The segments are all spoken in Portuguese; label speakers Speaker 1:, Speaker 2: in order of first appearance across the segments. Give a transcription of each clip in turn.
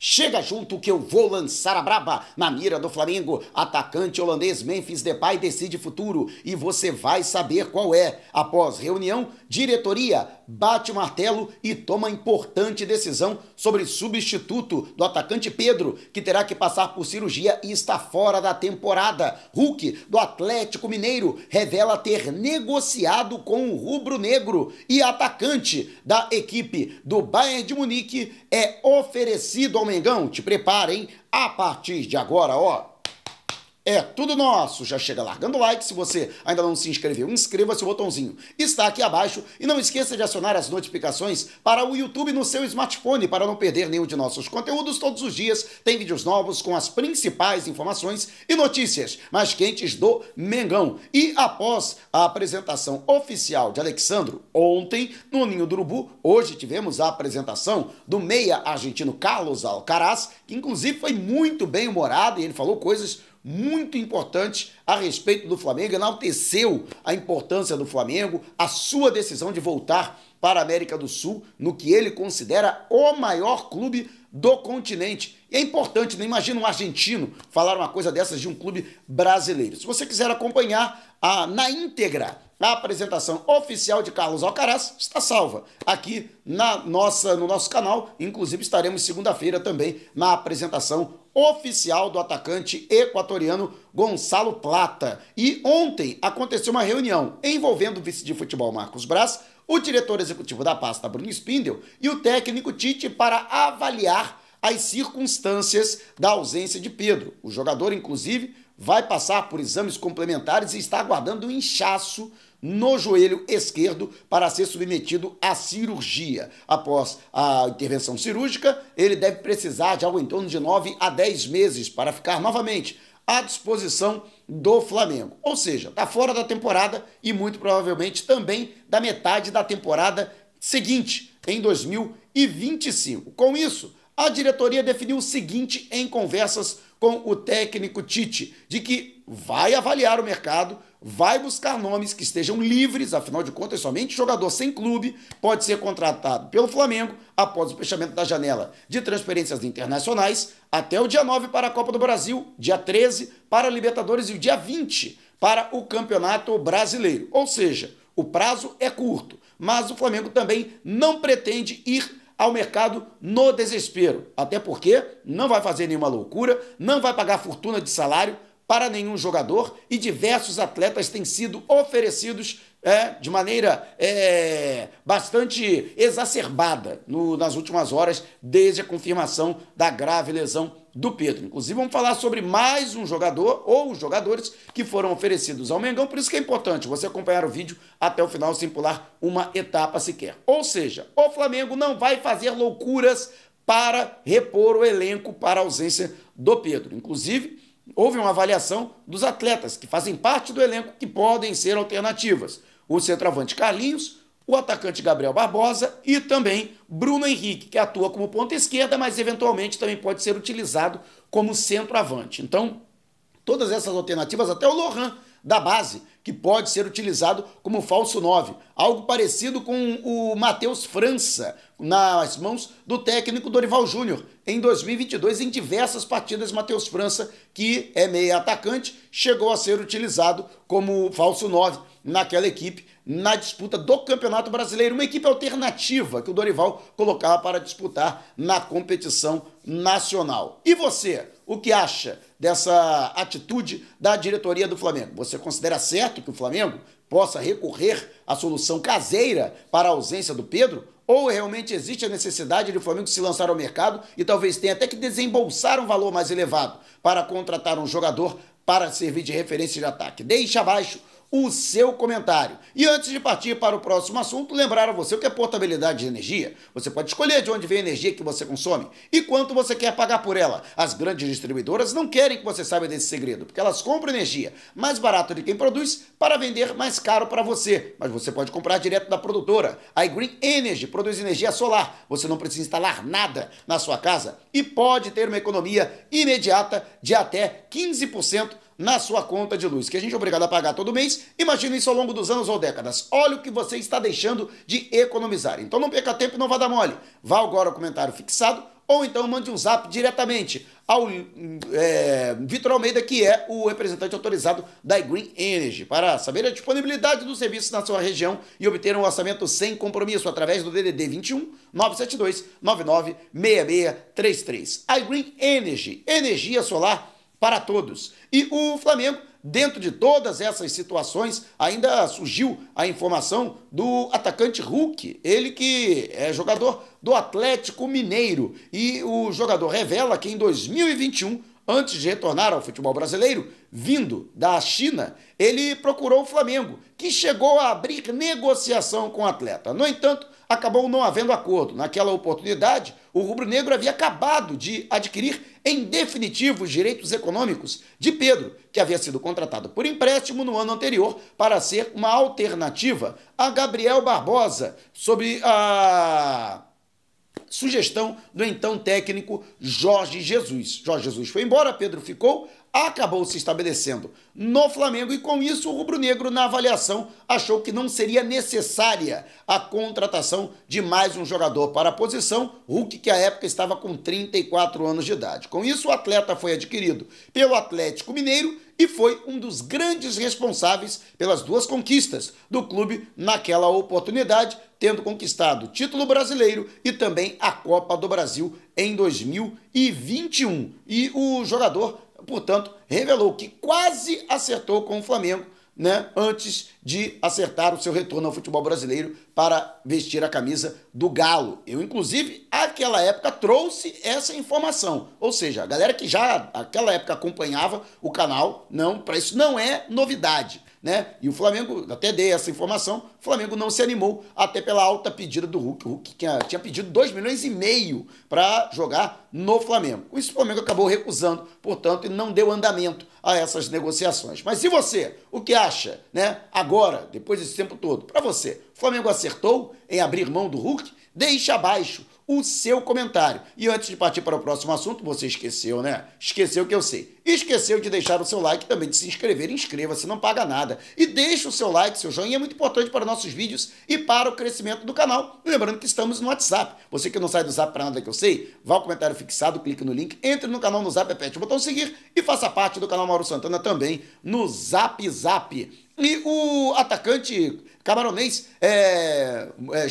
Speaker 1: Chega junto que eu vou lançar a braba. Na mira do Flamengo, atacante holandês Memphis Depay decide futuro e você vai saber qual é. Após reunião, diretoria bate o martelo e toma importante decisão sobre substituto do atacante Pedro, que terá que passar por cirurgia e está fora da temporada. Hulk, do Atlético Mineiro, revela ter negociado com o rubro-negro e atacante da equipe do Bayern de Munique é oferecido ao Mengão. Te preparem a partir de agora, ó. É tudo nosso. Já chega largando o like. Se você ainda não se inscreveu, inscreva-se o botãozinho. Está aqui abaixo. E não esqueça de acionar as notificações para o YouTube no seu smartphone para não perder nenhum de nossos conteúdos. Todos os dias tem vídeos novos com as principais informações e notícias mais quentes do Mengão. E após a apresentação oficial de Alexandro ontem no Ninho do Urubu, hoje tivemos a apresentação do meia argentino Carlos Alcaraz, que inclusive foi muito bem humorado e ele falou coisas muito importante a respeito do Flamengo, enalteceu a importância do Flamengo, a sua decisão de voltar para a América do Sul, no que ele considera o maior clube do continente. E é importante, não né? imagina um argentino falar uma coisa dessas de um clube brasileiro. Se você quiser acompanhar a, na íntegra a apresentação oficial de Carlos Alcaraz está salva aqui na nossa, no nosso canal. Inclusive estaremos segunda-feira também na apresentação oficial do atacante equatoriano Gonçalo Plata. E ontem aconteceu uma reunião envolvendo o vice de futebol Marcos Braz, o diretor executivo da pasta Bruno Spindel e o técnico Tite para avaliar as circunstâncias da ausência de Pedro. O jogador, inclusive, vai passar por exames complementares e está aguardando um inchaço no joelho esquerdo para ser submetido à cirurgia. Após a intervenção cirúrgica, ele deve precisar de algo em torno de 9 a 10 meses para ficar novamente à disposição do Flamengo. Ou seja, está fora da temporada e muito provavelmente também da metade da temporada seguinte, em 2025. Com isso, a diretoria definiu o seguinte em conversas com o técnico Tite, de que vai avaliar o mercado, vai buscar nomes que estejam livres, afinal de contas, somente jogador sem clube pode ser contratado pelo Flamengo após o fechamento da janela de transferências internacionais até o dia 9 para a Copa do Brasil, dia 13 para a Libertadores e o dia 20 para o Campeonato Brasileiro. Ou seja, o prazo é curto, mas o Flamengo também não pretende ir ao mercado no desespero. Até porque não vai fazer nenhuma loucura, não vai pagar fortuna de salário para nenhum jogador e diversos atletas têm sido oferecidos é, de maneira é, bastante exacerbada no, nas últimas horas, desde a confirmação da grave lesão do Pedro. Inclusive, vamos falar sobre mais um jogador ou os jogadores que foram oferecidos ao Mengão, por isso que é importante você acompanhar o vídeo até o final sem pular uma etapa sequer. Ou seja, o Flamengo não vai fazer loucuras para repor o elenco para a ausência do Pedro. Inclusive, houve uma avaliação dos atletas que fazem parte do elenco que podem ser alternativas. O centroavante Carlinhos, o atacante Gabriel Barbosa e também Bruno Henrique, que atua como ponta esquerda, mas eventualmente também pode ser utilizado como centroavante. Então, todas essas alternativas, até o Lohan da base, que pode ser utilizado como falso 9. Algo parecido com o Matheus França, nas mãos do técnico Dorival Júnior, em 2022, em diversas partidas, Matheus França, que é meia atacante, chegou a ser utilizado como falso 9 naquela equipe na disputa do Campeonato Brasileiro, uma equipe alternativa que o Dorival colocava para disputar na competição nacional. E você, o que acha dessa atitude da diretoria do Flamengo? Você considera certo que o Flamengo possa recorrer à solução caseira para a ausência do Pedro? Ou realmente existe a necessidade de o Flamengo se lançar ao mercado e talvez tenha até que desembolsar um valor mais elevado para contratar um jogador para servir de referência de ataque? Deixa abaixo o seu comentário. E antes de partir para o próximo assunto, lembrar a você o que é portabilidade de energia. Você pode escolher de onde vem a energia que você consome e quanto você quer pagar por ela. As grandes distribuidoras não querem que você saiba desse segredo, porque elas compram energia mais barato de quem produz para vender mais caro para você. Mas você pode comprar direto da produtora. A Green Energy produz energia solar. Você não precisa instalar nada na sua casa e pode ter uma economia imediata de até 15% na sua conta de luz, que a gente é obrigado a pagar todo mês. Imagina isso ao longo dos anos ou décadas. Olha o que você está deixando de economizar. Então não perca tempo e não vá dar mole. Vá agora ao comentário fixado ou então mande um zap diretamente ao é, Vitor Almeida, que é o representante autorizado da Green Energy, para saber a disponibilidade dos serviços na sua região e obter um orçamento sem compromisso através do DDD 21 972 99 6633. A Green Energy, energia solar para todos. E o Flamengo Dentro de todas essas situações, ainda surgiu a informação do atacante Hulk, ele que é jogador do Atlético Mineiro. E o jogador revela que em 2021 antes de retornar ao futebol brasileiro, vindo da China, ele procurou o Flamengo, que chegou a abrir negociação com o atleta. No entanto, acabou não havendo acordo. Naquela oportunidade, o rubro-negro havia acabado de adquirir em definitivo os direitos econômicos de Pedro, que havia sido contratado por empréstimo no ano anterior para ser uma alternativa a Gabriel Barbosa sobre a sugestão do então técnico Jorge Jesus. Jorge Jesus foi embora, Pedro ficou, acabou se estabelecendo no Flamengo e com isso o rubro-negro na avaliação achou que não seria necessária a contratação de mais um jogador para a posição, Hulk que à época estava com 34 anos de idade. Com isso o atleta foi adquirido pelo Atlético Mineiro e foi um dos grandes responsáveis pelas duas conquistas do clube naquela oportunidade, tendo conquistado o título brasileiro e também a Copa do Brasil em 2021. E o jogador portanto, revelou que quase acertou com o Flamengo né, antes de acertar o seu retorno ao futebol brasileiro para vestir a camisa do Galo. Eu, inclusive, naquela época trouxe essa informação. Ou seja, a galera que já naquela época acompanhava o canal, não, para isso não é novidade né? E o Flamengo, até dei essa informação, o Flamengo não se animou, até pela alta pedida do Hulk. O Hulk tinha, tinha pedido 2 milhões e meio para jogar no Flamengo. Com isso, o Flamengo acabou recusando, portanto, e não deu andamento a essas negociações. Mas e você? O que acha, né? Agora, depois desse tempo todo, para você, o Flamengo acertou em abrir mão do Hulk? Deixe abaixo o seu comentário. E antes de partir para o próximo assunto, você esqueceu, né? Esqueceu que eu sei. Esqueceu de deixar o seu like também de se inscrever. Inscreva-se, não paga nada. E deixe o seu like, seu joinha é muito importante para nossos vídeos e para o crescimento do canal. Lembrando que estamos no WhatsApp. Você que não sai do Zap para nada que eu sei, vá ao comentário fixado, clique no link, entre no canal no Zap, aperte o botão seguir e faça parte do canal Mauro Santana também no Zap Zap. E o atacante camaronês é, é,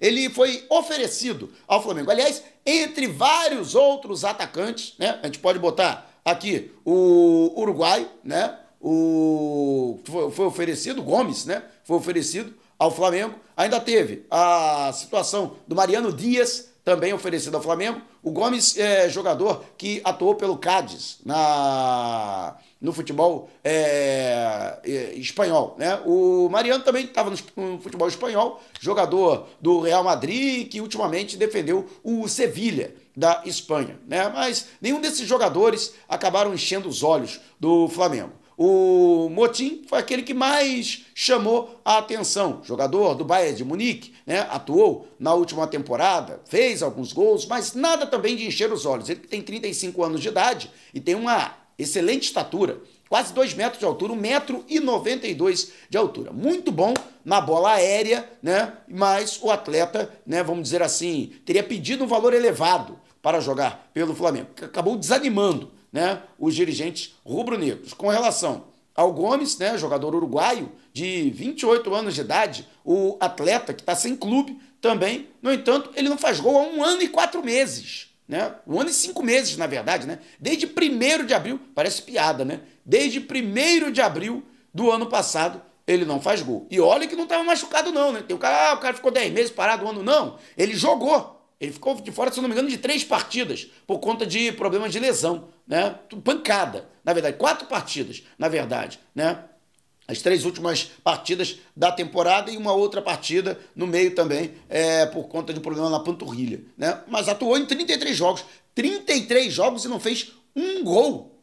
Speaker 1: ele foi oferecido ao Flamengo. Aliás, entre vários outros atacantes, né? A gente pode botar aqui o Uruguai, né? O foi oferecido Gomes, né? Foi oferecido ao Flamengo. Ainda teve a situação do Mariano Dias, também oferecido ao Flamengo. O Gomes é jogador que atuou pelo Cádiz na, no futebol é, é, espanhol. Né? O Mariano também estava no, futebol espanhol, jogador do Real Madrid, que ultimamente defendeu o Sevilha da Espanha. Né? Mas nenhum desses jogadores acabaram enchendo os olhos do Flamengo. O Motim foi aquele que mais chamou a atenção. Jogador do Bayern de Munique, né? atuou na última temporada, fez alguns gols, mas nada também de encher os olhos. Ele tem 35 anos de idade e tem uma excelente estatura, quase 2 metros de altura, 1,92 metro e 92 de altura. Muito bom na bola aérea, né? mas o atleta, né, vamos dizer assim, teria pedido um valor elevado para jogar pelo Flamengo, acabou desanimando né, os dirigentes rubro-negros. Com relação ao Gomes, né, jogador uruguaio de 28 anos de idade, o atleta que está sem clube também, no entanto, ele não faz gol há um ano e quatro meses. Né? Um ano e cinco meses, na verdade, né? Desde 1 de abril, parece piada, né? Desde 1 de abril do ano passado, ele não faz gol. E olha que não estava machucado, não, né? Tem o cara, ah, o cara ficou 10 meses parado um ano. Não, ele jogou. Ele ficou de fora, se não me engano, de três partidas, por conta de problemas de lesão, né? Pancada, na verdade, quatro partidas, na verdade, né? As três últimas partidas da temporada e uma outra partida no meio também, é, por conta de um problema na panturrilha, né? Mas atuou em 33 jogos. 33 jogos e não fez um gol,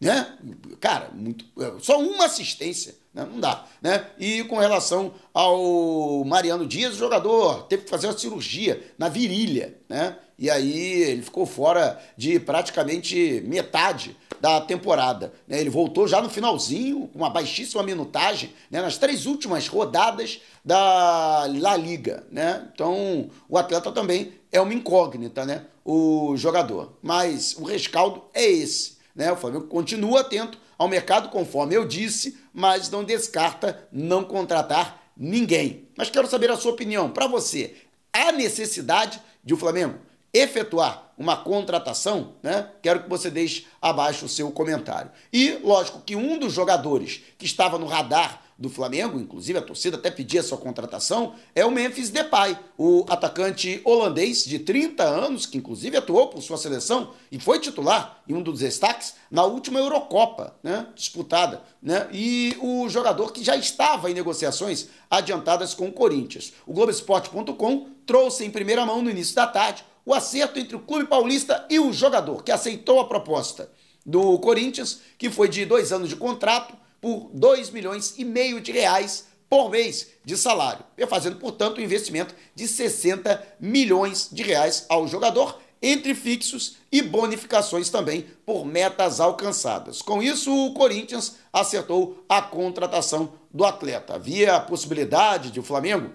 Speaker 1: né? Cara, muito, só uma assistência? Não dá. Né? E com relação ao Mariano Dias, o jogador teve que fazer uma cirurgia na virilha. Né? E aí ele ficou fora de praticamente metade da temporada. Né? Ele voltou já no finalzinho, com uma baixíssima minutagem, né? nas três últimas rodadas da La Liga. Né? Então o atleta também é uma incógnita, né? o jogador. Mas o rescaldo é esse. Né? O Flamengo continua atento ao mercado, conforme eu disse, mas não descarta não contratar ninguém. Mas quero saber a sua opinião. Para você, há necessidade de o Flamengo efetuar uma contratação, né? Quero que você deixe abaixo o seu comentário. E, lógico, que um dos jogadores que estava no radar do Flamengo, inclusive a torcida até pedia sua contratação, é o Memphis Depay, o atacante holandês de 30 anos, que inclusive atuou por sua seleção e foi titular em um dos destaques na última Eurocopa, né, disputada, né, e o jogador que já estava em negociações adiantadas com o Corinthians. O Globoesporte.com trouxe em primeira mão no início da tarde o acerto entre o clube paulista e o jogador, que aceitou a proposta do Corinthians, que foi de dois anos de contrato, por 2 milhões e meio de reais por mês de salário, e fazendo, portanto, um investimento de 60 milhões de reais ao jogador, entre fixos e bonificações também por metas alcançadas. Com isso, o Corinthians acertou a contratação do atleta. Havia a possibilidade de o Flamengo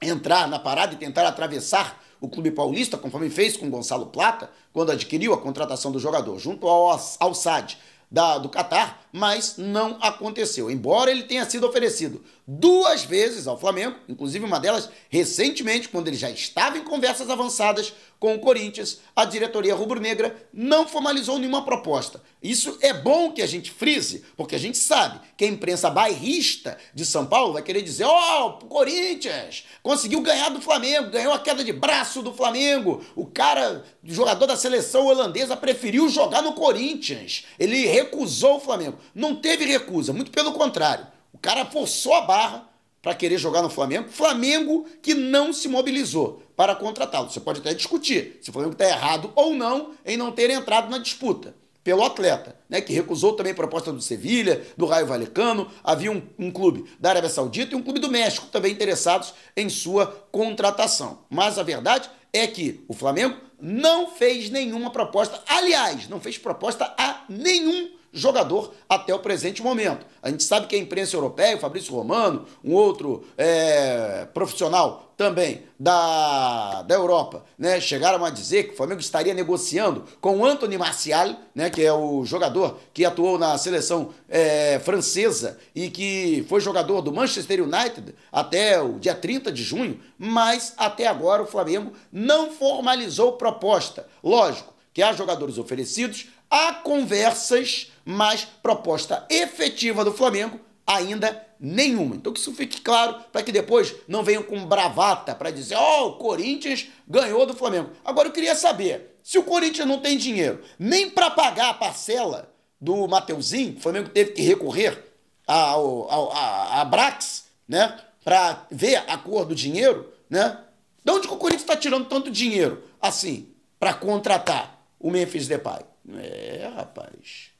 Speaker 1: entrar na parada e tentar atravessar o Clube Paulista, conforme fez com Gonçalo Plata, quando adquiriu a contratação do jogador junto ao, ao SAD da, do Catar, mas não aconteceu. Embora ele tenha sido oferecido duas vezes ao Flamengo, inclusive uma delas recentemente, quando ele já estava em conversas avançadas com o Corinthians, a diretoria rubro-negra não formalizou nenhuma proposta. Isso é bom que a gente frise, porque a gente sabe que a imprensa bairrista de São Paulo vai querer dizer: ó, oh, o Corinthians conseguiu ganhar do Flamengo, ganhou a queda de braço do Flamengo. O cara, jogador da seleção holandesa, preferiu jogar no Corinthians. Ele recusou o Flamengo. Não teve recusa, muito pelo contrário. O cara forçou a barra para querer jogar no Flamengo. Flamengo que não se mobilizou para contratá-lo. Você pode até discutir se o Flamengo está errado ou não em não ter entrado na disputa pelo atleta, né, que recusou também proposta do Sevilha, do Raio Valecano, havia um, um, clube da Arábia Saudita e um clube do México também interessados em sua contratação. Mas a verdade é que o Flamengo não fez nenhuma proposta, aliás, não fez proposta a nenhum jogador até o presente momento. A gente sabe que a imprensa europeia, o Fabrício Romano, um outro é, profissional também da, da Europa, né, chegaram a dizer que o Flamengo estaria negociando com o Anthony Martial, né, que é o jogador que atuou na seleção é, francesa e que foi jogador do Manchester United até o dia 30 de junho, mas até agora o Flamengo não formalizou proposta. Lógico que há jogadores oferecidos, há conversas mas proposta efetiva do Flamengo ainda nenhuma. Então que isso fique claro para que depois não venham com bravata para dizer: "Ó, oh, o Corinthians ganhou do Flamengo". Agora eu queria saber, se o Corinthians não tem dinheiro nem para pagar a parcela do Mateuzinho, o Flamengo teve que recorrer ao, a, a Brax, né, para ver a cor do dinheiro, né? De onde que o Corinthians está tirando tanto dinheiro assim para contratar o Memphis Depay? É, rapaz.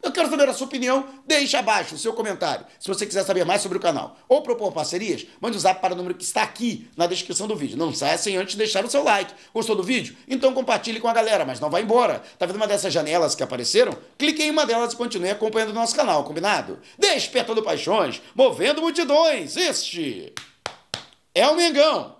Speaker 1: Eu quero saber a sua opinião, deixe abaixo o seu comentário. Se você quiser saber mais sobre o canal ou propor parcerias, mande o um zap para o número que está aqui na descrição do vídeo. Não saia sem antes deixar o seu like. Gostou do vídeo? Então compartilhe com a galera, mas não vá embora. Tá vendo uma dessas janelas que apareceram? Clique em uma delas e continue acompanhando o nosso canal, combinado? Despertando paixões, movendo multidões. Este é o Mengão.